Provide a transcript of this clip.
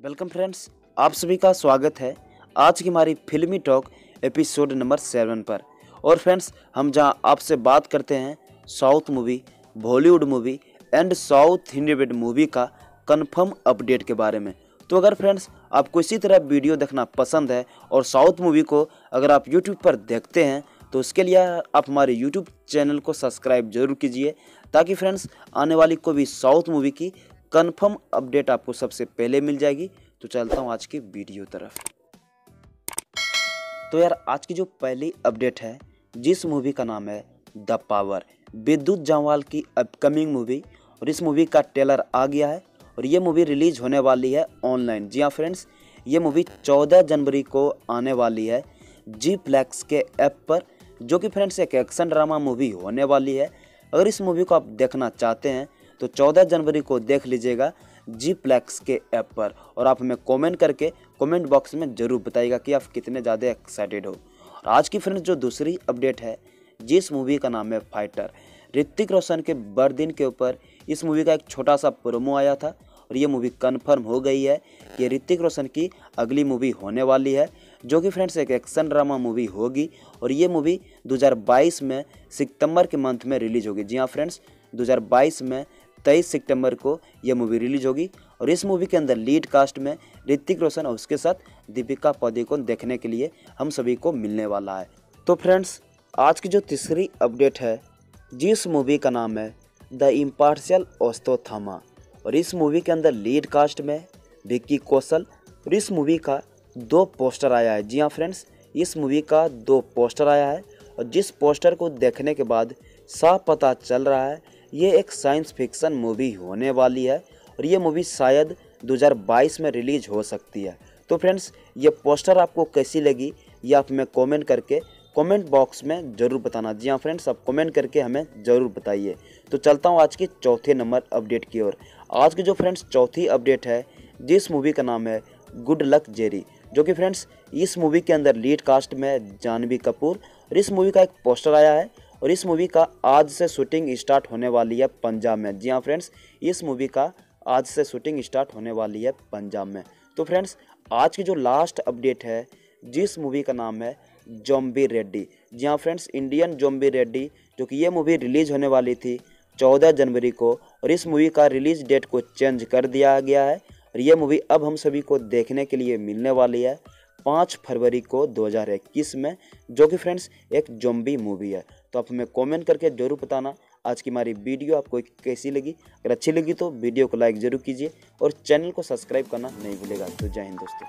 Welcome friends, आप सभी का स्वागत है आज की हमारी फिल्मी टॉक एपिसोड नंबर सेवन पर। और फ्रेंड्स, हम जहाँ आपसे बात करते हैं, south movie, Bollywood movie and south हिंदीवुड movie का कंफर्म अपडेट के बारे में। तो अगर फ्रेंड्स, आपको इसी तरह वीडियो देखना पसंद है और साउथ मूवी को अगर आप यूट्यूब पर देखते हैं तो उसके लिए आप हमारे यूट्यूब चैनल को सब्सक्राइब ज़रूर कीजिए, ताकि फ्रेंड्स, आने वाली कोई भी साउथ मूवी की कंफर्म अपडेट आपको सबसे पहले मिल जाएगी। तो चलता हूँ आज की वीडियो तरफ़। तो यार, आज की जो पहली अपडेट है, जिस मूवी का नाम है द पावर, विद्युत जावाल की अपकमिंग मूवी, और इस मूवी का ट्रेलर आ गया है, और ये मूवी रिलीज़ होने वाली है ऑनलाइन। जी हाँ फ्रेंड्स, ये मूवी 14 जनवरी को आने वाली है जी फ्लैक्स के ऐप पर, जो कि फ्रेंड्स एक एक्शन ड्रामा मूवी होने वाली है। अगर इस मूवी को आप देखना चाहते हैं तो 14 जनवरी को देख लीजिएगा जी प्लेक्स के ऐप पर। और आप हमें कमेंट करके कमेंट बॉक्स में ज़रूर बताइएगा कि आप कितने ज़्यादा एक्साइटेड हो। और आज की फ्रेंड्स जो दूसरी अपडेट है, जिस मूवी का नाम है फाइटर ऋतिक रोशन के बरदिन के ऊपर इस मूवी का एक छोटा सा प्रोमो आया था। और ये मूवी कन्फर्म हो गई है कि ऋतिक रोशन की अगली मूवी होने वाली है, जो कि फ्रेंड्स एक एक्शन ड्रामा मूवी होगी। और ये मूवी 2022 में सितंबर के मंथ में रिलीज़ होगी। जी हाँ फ्रेंड्स 2022 में 23 सितंबर को ये मूवी रिलीज़ होगी और इस मूवी के अंदर लीड कास्ट में ऋतिक रोशन और उसके साथ दीपिका पादुकोण देखने के लिए हम सभी को मिलने वाला है। तो फ्रेंड्स आज की जो तीसरी अपडेट है, जिस मूवी का नाम है द इम्पार्शियल ओस्तोथामा और इस मूवी के अंदर लीड कास्ट में विक्की कौशल और इस मूवी का दो पोस्टर आया है। जी हाँ फ्रेंड्स इस मूवी का दो पोस्टर आया है और जिस पोस्टर को देखने के बाद साफ़ पता चल रहा है ये एक साइंस फिक्सन मूवी होने वाली है और ये मूवी शायद 2022 में रिलीज़ हो सकती है। तो फ्रेंड्स ये पोस्टर आपको कैसी लगी, ये आप हमें कमेंट करके कमेंट बॉक्स में ज़रूर बताना। जी हाँ फ्रेंड्स आप कमेंट करके हमें ज़रूर बताइए। तो चलता हूँ आज की चौथे नंबर अपडेट की ओर। आज की जो फ्रेंड्स चौथी अपडेट है, जिस मूवी का नाम है गुड लक जेरी जो कि फ्रेंड्स इस मूवी के अंदर लीड कास्ट में जानवी कपूर और इस मूवी का एक पोस्टर आया है और इस मूवी का आज से शूटिंग स्टार्ट होने वाली है पंजाब में। जी हाँ फ्रेंड्स इस मूवी का आज से शूटिंग स्टार्ट होने वाली है पंजाब में। तो फ्रेंड्स आज की जो लास्ट अपडेट है, जिस मूवी का नाम है जोम्बी रेड्डी जी हाँ फ्रेंड्स इंडियन जोम्बी रेड्डी जो कि ये मूवी रिलीज़ होने वाली थी चौदह जनवरी को, और इस मूवी का रिलीज़ डेट को चेंज कर दिया गया है, और ये मूवी अब हम सभी को देखने के लिए मिलने वाली है पाँच फरवरी को 2021 में, जो कि फ्रेंड्स एक जोम्बी मूवी है। तो आप हमें कमेंट करके ज़रूर बताना। आज की हमारी वीडियो आपको कैसी लगी? अगर अच्छी लगी तो वीडियो को लाइक ज़रूर कीजिए और चैनल को सब्सक्राइब करना नहीं भूलेगा। तो जय हिंद दोस्तों।